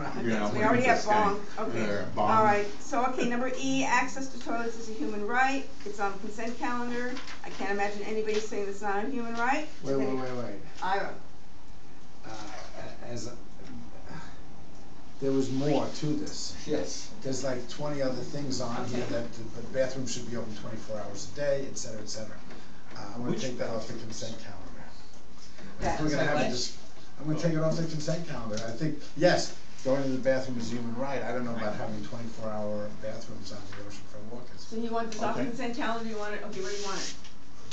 You know, We we're already have just getting- bong, okay, uh, bong. alright, so, okay, number E, access to toilets is a human right, it's on consent calendar, I can't imagine anybody saying it's not a human right. Wait, wait, wait, wait. Ira, Uh, a- as, a- there was more to this. Yes. There's like twenty other things on here Okay. that the the bathroom should be open twenty-four hours a day, et cetera, et cetera. Uh, I'm gonna Which take that off the consent calendar. If That- we're gonna have a dis- I'm gonna take it off the consent calendar. I think, yes, going to the bathroom is a human right. I don't know about having twenty-four hour bathrooms on the oceanfront walkers. so you want this off the Okay. consent calendar, you want it, okay, where do you want it?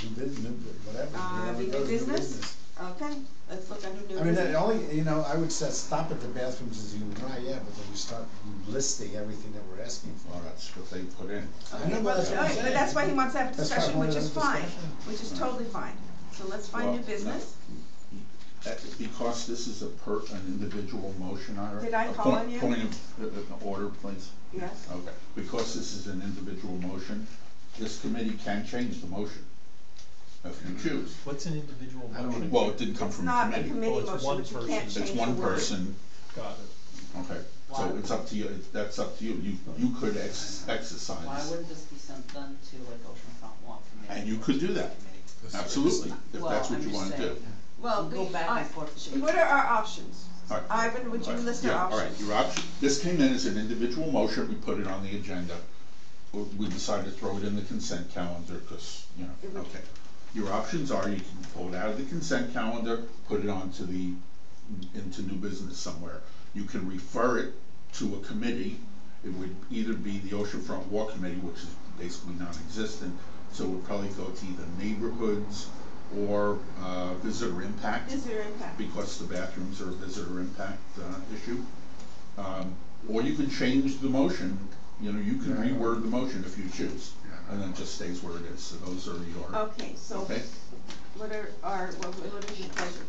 New business, whatever, Uh, whatever new new business? business. Okay, let's look under new I mean, business. the only, you know, I would say, stop at the bathrooms as a human right, yeah, but then you start listing everything that we're asking for. Well, that's what they put in. I know, but well, that's what I'm alright, but saying. that's why he wants to have a That's why I discussion, wanted which is to have a fine, discussion. which is totally fine, so let's find new Well, business. Uh, Because this is a per, an individual motion, Ira. Did I a call point- on you? Point of, uh, uh, order, please. Yes, Okay, because this is an individual motion, this committee can change the motion if you choose. What's an individual I don't motion? Well, it didn't come it's from not a committee. committee Oh, it's motion, one but you can't person. change It's one word. person, Got it. okay, so it's up to you, It- that's up to you, you, you could ex- Why exercise, wouldn't this be sent done to like Oceanfront Walk Committee? and you could do that, Committee? absolutely, if Well, that's what I'm you just wanna do. saying, Well, we go the- back and I- forth between. What are our options? All right. Ivan, would you All right, list our yeah, all right, options? your option, this came in as an individual motion, we put it on the agenda. We- We decided to throw it in the consent calendar, cause, you It know, would- okay. Your options are, you can pull it out of the consent calendar, put it onto the, into new business somewhere. You can refer it to a committee, it would either be the Oceanfront Walk Committee, which is basically non-existent, so it would probably go to either neighborhoods or, uh, visitor impact Visitor impact. because the bathrooms are a visitor impact, uh, issue. Um, or you can change the motion, you know, you can Yeah. reword the motion if you choose, Yeah. and then it just stays where it is, so those are your, Okay, so okay? what are our, what what is your pleasure?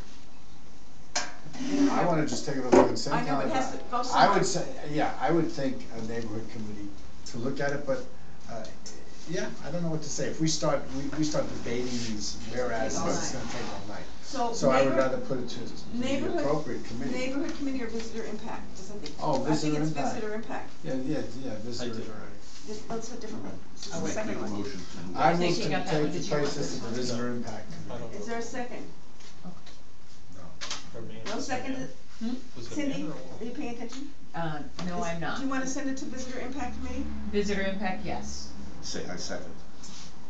I wanna just take it off the consent I know, it has to go I somewhere. would say, yeah, I would think a neighborhood committee to look at it, but, uh, yeah, I don't know what to say. If we start, we, we start debating these whereas, All it's right. gonna take all night. So So I would neighbor- rather put it to the neighborhood- appropriate committee. Neighborhood committee or visitor impact, doesn't it? Oh, visitor I think impact. it's visitor impact, Yeah, yeah, yeah, visitors did. are. This- let's do a different one, this is Make- the second a one. motion to move I on. move to Taking up that take the did you want place this as the one? visitor impact I committee. don't Is there a second? Or man- No was second, man? Hmm? Was it Cindy, man or are you paying attention? Uh, no, Is- I'm not. Do you wanna send it to visitor impact committee? Visitor impact, yes. Say, I second.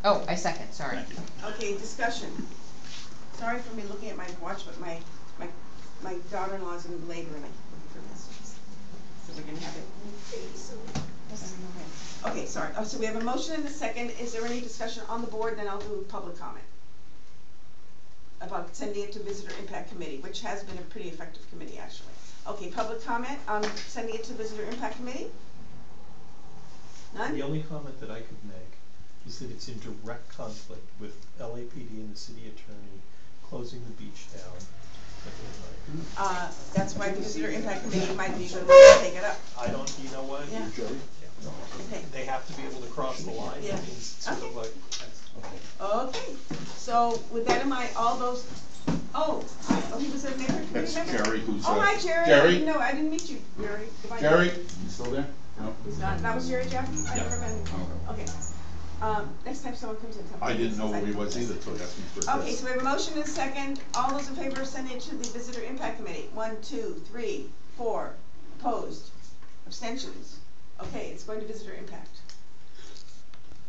Oh, I second, sorry. Thank you. Okay, discussion. Sorry for me looking at my watch, but my, my, my daughter-in-law's in labor and I'm looking for messages. So we're gonna have it pretty soon. Okay, sorry, oh, so we have a motion and a second, is there any discussion on the board, then I'll do public comment. About sending it to visitor impact committee, which has been a pretty effective committee, actually. Okay, public comment on sending it to visitor impact committee? None? The only comment that I could make is that it's in direct conflict with LAPD and the city attorney closing the beach down at midnight. Uh, that's why the visitor impact committee might be a good to take it up. I don't, you know what? Yeah. Jerry? Okay. They have to be able to cross the line, Yeah. that means it's sort of Okay. like, Okay, so with that in mind, all those, oh, hi, oh, he was a neighborhood committee That's member? Jerry who's, Oh, uh, hi, Jerry, I Jerry? didn't know, I didn't meet you, Jerry. Goodbye. Jerry, you still there? No? He's not, that was Jerry Jeff? I Yeah. never met. Okay. Okay, um, next time someone comes in, tell me. I didn't know where he was either till he asked me for Okay, this. so we have a motion and a second, all those in favor send it to the visitor impact committee, one, two, three, four, opposed, abstentions. Okay, it's going to visitor impact.